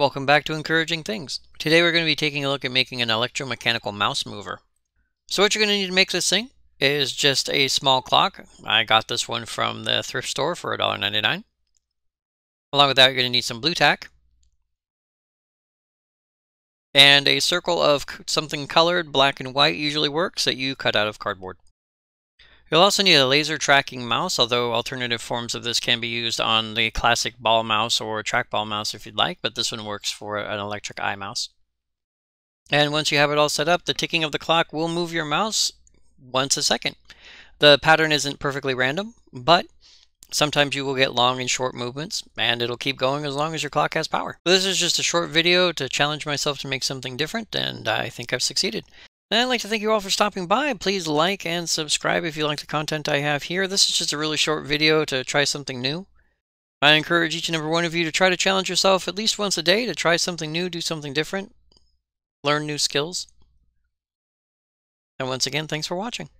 Welcome back to Encouraging Things. Today we're going to be taking a look at making an electromechanical mouse mover. So what you're going to need to make this thing is just a small clock. I got this one from the thrift store for $1.99. Along with that you're going to need some Blu Tack. And a circle of something colored, black and white usually works that you cut out of cardboard. You'll also need a laser tracking mouse, although alternative forms of this can be used on the classic ball mouse or trackball mouse if you'd like, but this one works for an electric eye mouse. And once you have it all set up, the ticking of the clock will move your mouse once a second. The pattern isn't perfectly random, but sometimes you will get long and short movements, and it'll keep going as long as your clock has power. This is just a short video to challenge myself to make something different, and I think I've succeeded. And I'd like to thank you all for stopping by. Please like and subscribe if you like the content I have here. This is just a really short video to try something new. I encourage each and every one of you to try to challenge yourself at least once a day to try something new, do something different, learn new skills. And once again, thanks for watching.